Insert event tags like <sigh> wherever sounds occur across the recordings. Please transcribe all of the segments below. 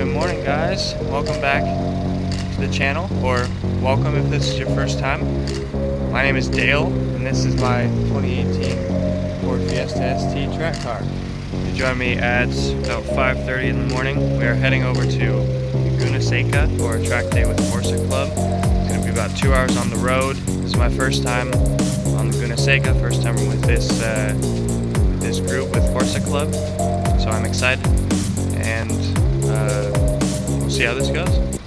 Good morning guys, welcome back to the channel, or welcome if this is your first time. My name is Dale, and this is my 2018 Ford Fiesta ST track car. You join me at about 5.30 in the morning. We are heading over to Laguna Seca for a track day with Corsa Club. It's to be about two hours on the road. This is my first time on Laguna Seca, first time with this, uh, this group with Corsa Club, so I'm excited and uh, we'll see how this goes.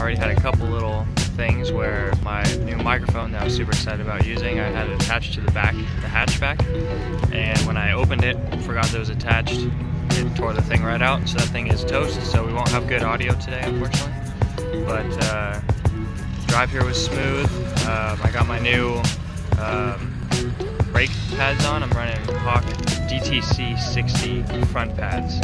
Already had a couple little things where my new microphone that I was super excited about using, I had it attached to the back, the hatchback, and when I opened it, forgot that it was attached, it tore the thing right out, so that thing is toast, so we won't have good audio today, unfortunately. But uh, drive here was smooth. Um, I got my new um, brake pads on. I'm running Hawk DTC 60 front pads.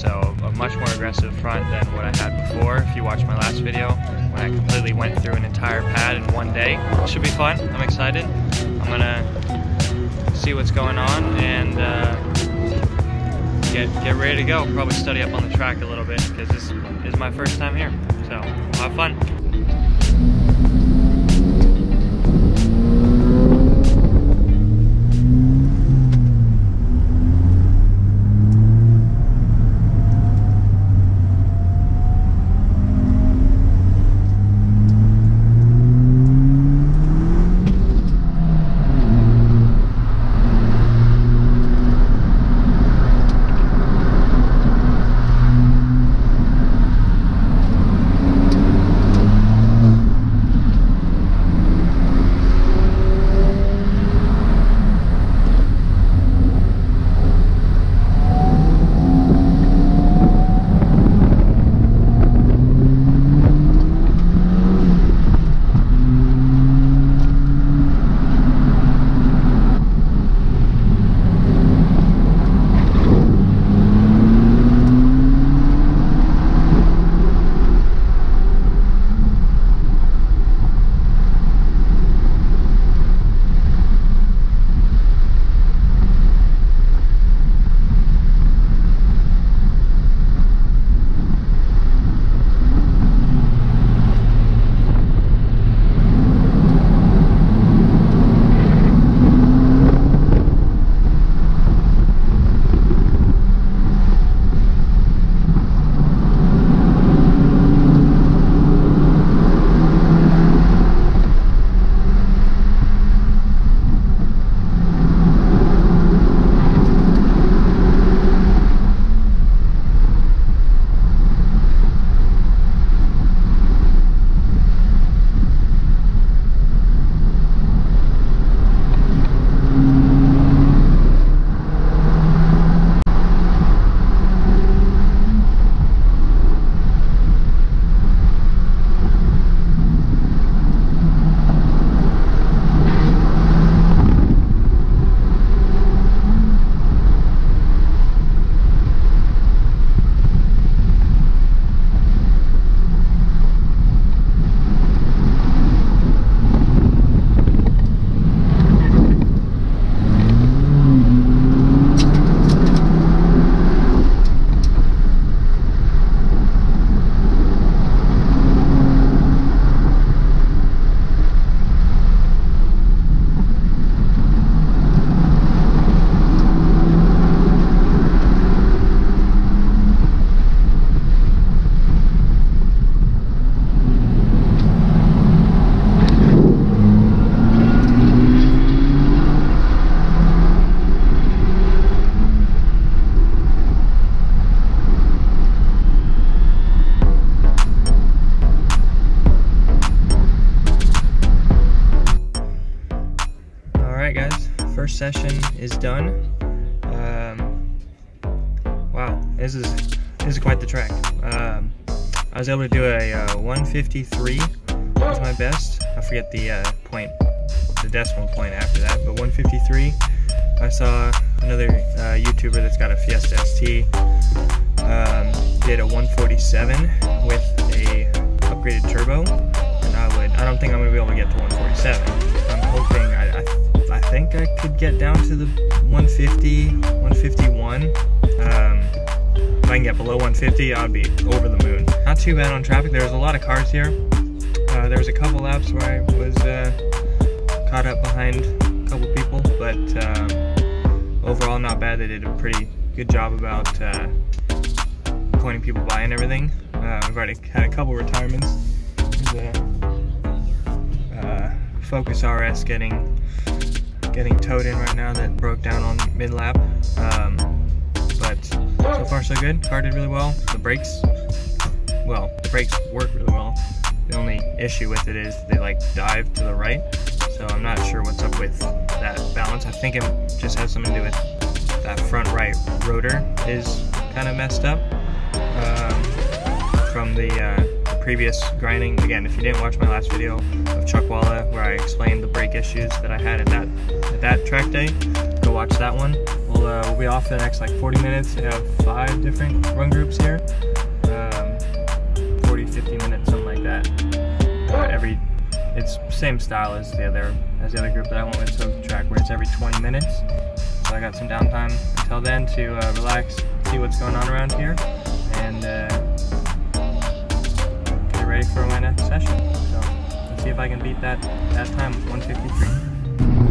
So a much more aggressive front than what I had before. If you watched my last video, when I completely went through an entire pad in one day. Should be fun. I'm excited. I'm gonna see what's going on and uh, get get ready to go. Probably study up on the track a little bit because this is my first time here. So have fun. Session is done. Um, wow, this is this is quite the track. Um, I was able to do a uh, 153 was my best. I forget the uh, point, the decimal point after that, but 153. I saw another uh, YouTuber that's got a Fiesta ST um, did a 147 with a upgraded turbo, and I would. I don't think I'm gonna be able to get to 147. I'm hoping. Think I could get down to the 150, 151. Um, if I can get below 150, I'd be over the moon. Not too bad on traffic. There was a lot of cars here. Uh, there was a couple laps where I was uh, caught up behind a couple people, but um, overall not bad. They did a pretty good job about uh, pointing people by and everything. Uh, we've already had a couple retirements. There's uh, Focus RS getting getting towed in right now that broke down on mid lap. Um, but so far so good. Car did really well. The brakes, well, the brakes work really well. The only issue with it is they like dive to the right. So I'm not sure what's up with that balance. I think it just has something to do with that front right rotor is kind of messed up um, from the, uh, previous grinding. Again, if you didn't watch my last video Chuckwalla where I explained the brake issues that I had at that at that track day, go watch that one. We'll, uh, we'll be off for the next like 40 minutes. We have five different run groups here. Um, 40, 50 minutes, something like that. Uh, every it's same style as the other as the other group that I went with, so track where it's every 20 minutes. So I got some downtime until then to uh, relax, see what's going on around here, and uh, get ready for my next session. See if I can beat that that time, 153.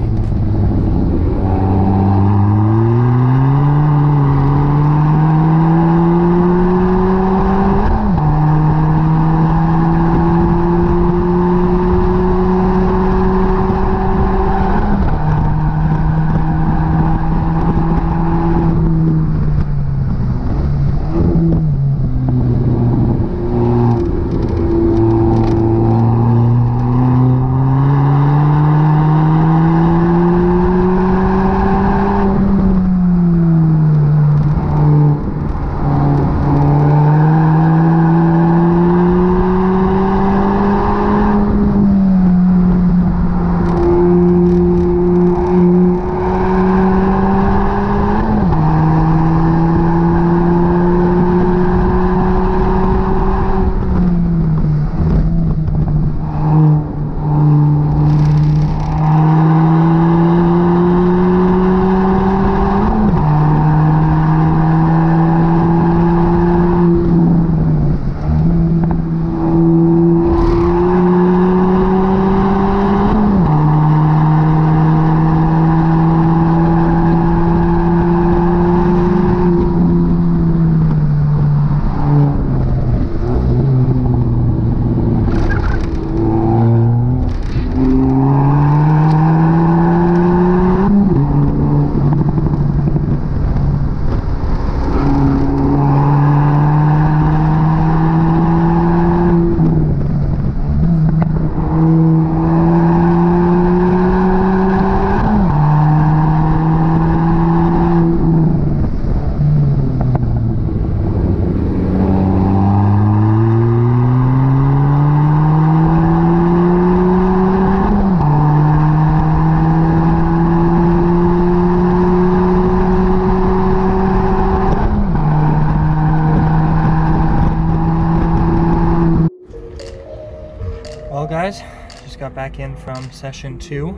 From session two.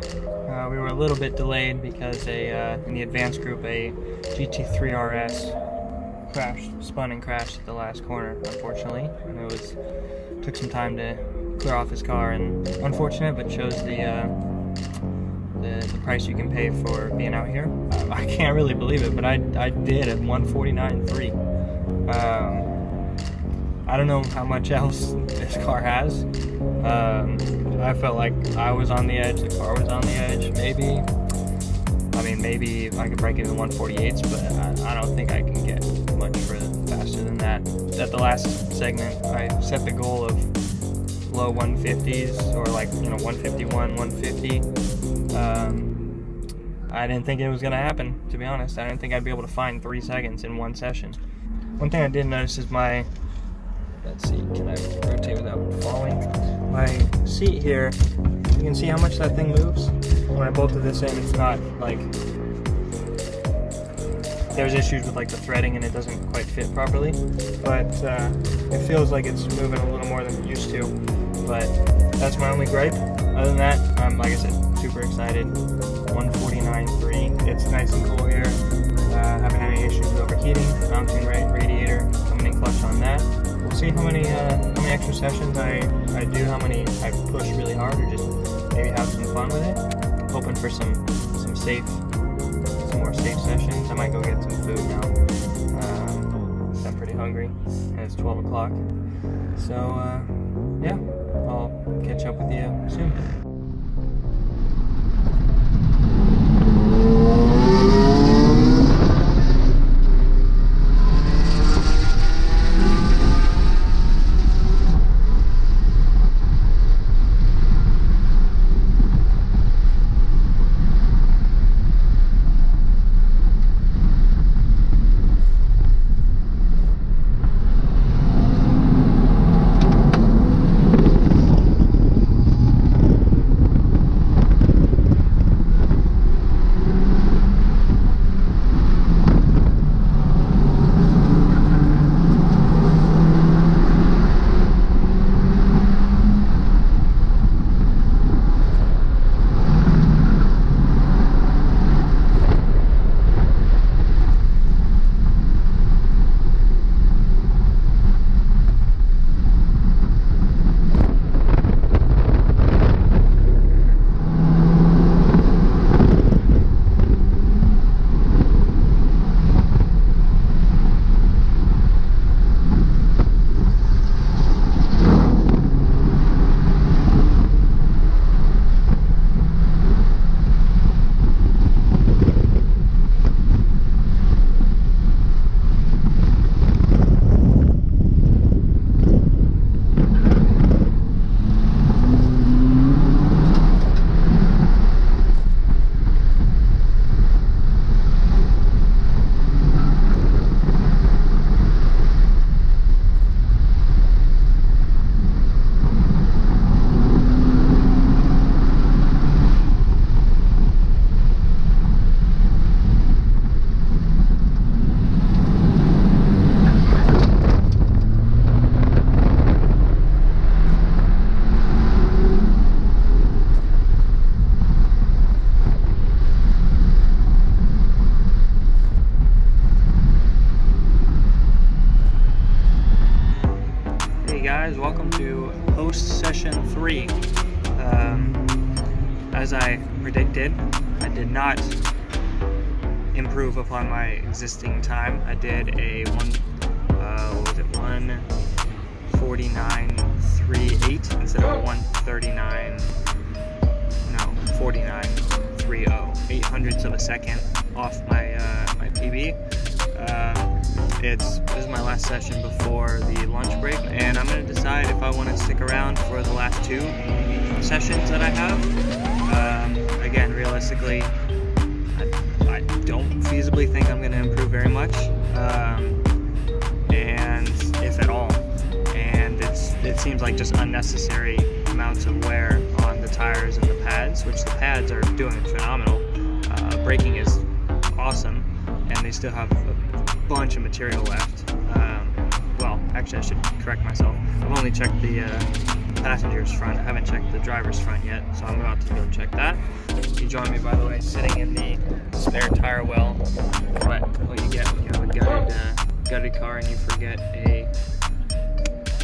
Uh, we were a little bit delayed because a uh, in the advanced group a GT3 RS crashed, spun and crashed at the last corner, unfortunately. And it was took some time to clear off his car, and unfortunate, but shows the uh, the, the, price you can pay for being out here. <laughs> I can't really believe it, but I I did at 149.3. Um, I don't know how much else this car has. Um, I felt like I was on the edge, the car was on the edge. Maybe, I mean, maybe I could break into 148s, but I, I don't think I can get much faster than that. At the last segment, I set the goal of low 150s or like, you know, 151, 150. Um, I didn't think it was gonna happen. To be honest, I didn't think I'd be able to find three seconds in one session. One thing I did notice is my let's see, can I rotate without falling? My seat here, you can see how much that thing moves. When I bolted this in, it's not like there's issues with like the threading and it doesn't quite fit properly, but uh, it feels like it's moving a little more than it used to. But that's my only gripe. Other than that, I'm like I said, super excited. 149.3. sessions I, I do, how many I push really hard, or just maybe have some fun with it. Hoping for some some safe some more safe sessions. I might go get some food now. Um, I'm pretty hungry, and it's 12 o'clock. So, uh, yeah, I'll catch up with you soon. Three. Um, as I predicted, I did not improve upon my existing time. I did a one, uh, what was it, 149.38 instead of 139, no, 49.30, 8 hundredths of a second off my, uh, my PB. It's this is my last session before the lunch break, and I'm going to decide if I want to stick around for the last two sessions that I have. Um, again, realistically, I, I, don't feasibly think I'm going to improve very much, um, and if at all. And it's it seems like just unnecessary amounts of wear on the tires and the pads, which the pads are doing phenomenal. Uh, braking is awesome, and they still have bunch of material left. Um, well, actually, I should correct myself. I've only checked the uh, passenger's front. I haven't checked the driver's front yet, so I'm about to go check that. You join me, by the way, sitting in the spare tire well. But what you get when you have a gutted, uh, gutted car and you forget a,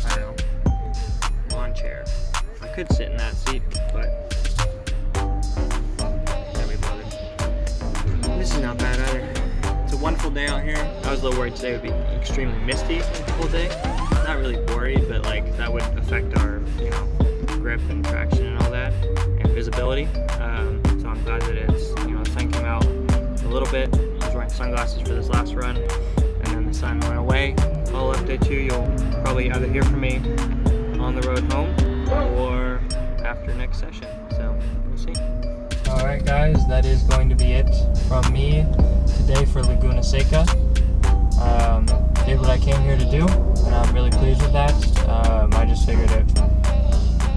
I don't know, lawn chair. I could sit in that little worried today would be extremely misty for the whole day. Not really worried, but like that would affect our, you know, grip and traction and all that, and visibility. Um, so I'm glad that it's, you know, the sun came out a little bit. I was wearing sunglasses for this last run, and then the sun went away. I'll update you. You'll probably either hear from me on the road home or after next session. So we'll see. Alright guys, that is going to be it from me today for Laguna Seca um, did what I came here to do, and I'm really pleased with that. Um, I just figured it.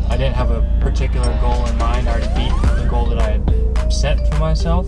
I didn't have a particular goal in mind. I already beat the goal that I had set for myself.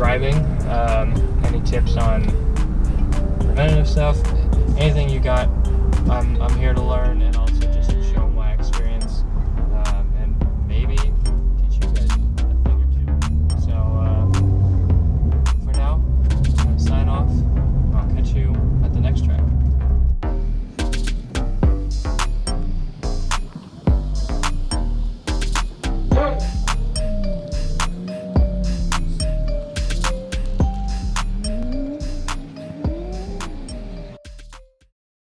driving, um, any tips on preventative stuff, anything you got, I'm, I'm here to learn. And